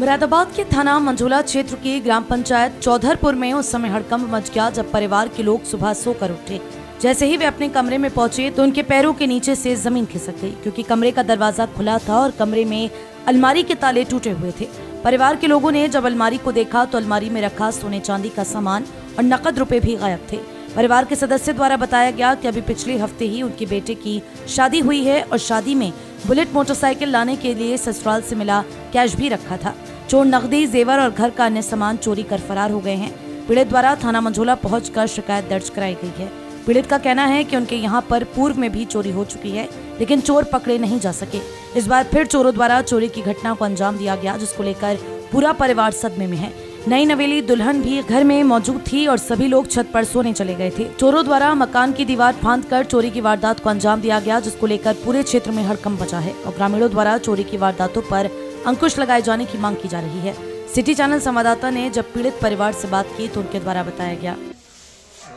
मुरादाबाद के थाना मंझोला क्षेत्र की ग्राम पंचायत चौधरपुर में उस समय हड़कंप मच गया जब परिवार के लोग सुबह सोकर उठे। जैसे ही वे अपने कमरे में पहुँचे तो उनके पैरों के नीचे से ज़मीन खिसक गई, क्योंकि कमरे का दरवाज़ा खुला था और कमरे में अलमारी के ताले टूटे हुए थे। परिवार के लोगों ने जब अलमारी को देखा तो अलमारी में रखा सोने चांदी का सामान और नकद रुपए भी गायब थे। परिवार के सदस्य द्वारा बताया गया कि अभी पिछले हफ़्ते ही उनके बेटे की शादी हुई है और शादी में बुलेट मोटरसाइकिल लाने के लिए ससुराल से मिला कैश भी रखा था। चोर नकदी, जेवर और घर का अन्य सामान चोरी कर फरार हो गए हैं। पीड़ित द्वारा थाना मंझोला पहुंचकर शिकायत दर्ज कराई गई है। पीड़ित का कहना है कि उनके यहाँ पर पूर्व में भी चोरी हो चुकी है, लेकिन चोर पकड़े नहीं जा सके। इस बार फिर चोरों द्वारा चोरी की घटना को अंजाम दिया गया, जिसको लेकर पूरा परिवार सदमे में है। नई नवेली दुल्हन भी घर में मौजूद थी और सभी लोग छत पर सोने चले गए थे। चोरों द्वारा मकान की दीवार फांद कर चोरी की वारदात को अंजाम दिया गया, जिसको लेकर पूरे क्षेत्र में हड़कंप बचा है। और ग्रामीणों द्वारा चोरी की वारदातों पर अंकुश लगाए जाने की मांग की जा रही है। सिटी चैनल संवाददाता ने जब पीड़ित परिवार से बात की तो उनके द्वारा बताया गया।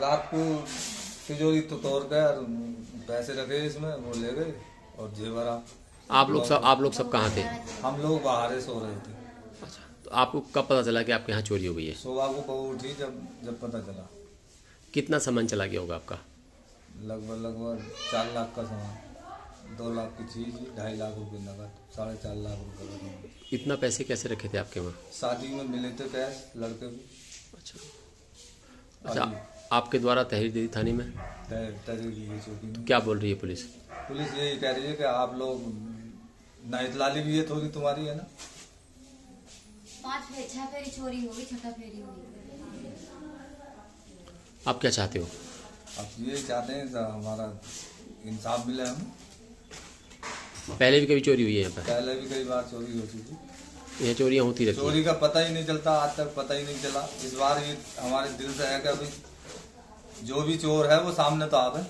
रात को तिजोरी तो तोड़ गए और पैसे रखे इसमें वो ले गए और जेवरा। आप लोग सब आप लोग सब कहाँ थे? हम लोग बाहर ही सो रहे थे। अच्छा तो आपको कब पता चला कि आपके यहाँ चोरी हो गई है? सुबह को बहू उठी जब जब पता चला। कितना सामान चला गया होगा आपका? लगभग लगभग चार लाख का सामान। दो लाख की चीज़ ढाई लाख रुपए नकद साढ़े चार लाख रुपए इतना पैसे कैसे रखे थे आपके वहाँ? शादी में मिले थे कैश लड़के भी। अच्छा। अच्छा आपके द्वारा तहरीर दी थाने में? तहरीर तहरीर चौकी में। क्या बोल रही है पुलिस? पुलिस यही कह रही है कि आप लोग ना इतलाली भी है थोड़ी तुम्हारी है ना? पाँच छह फेरी चोरी होगी छठा फेरी होगी आप क्या चाहते हो? अब ये चाहते हैं हमारा इंसाफ मिले हमें? पहले भी कभी चोरी हुई है यहाँ पहले भी कई बार चोरी होती थी पर यहाँ चोरियाँ होती रहती चोरी का पता ही नहीं चलता आज तक पता ही नहीं चला। इस बार ये हमारे दिल से है कि अभी जो भी चोर है वो सामने तो आवे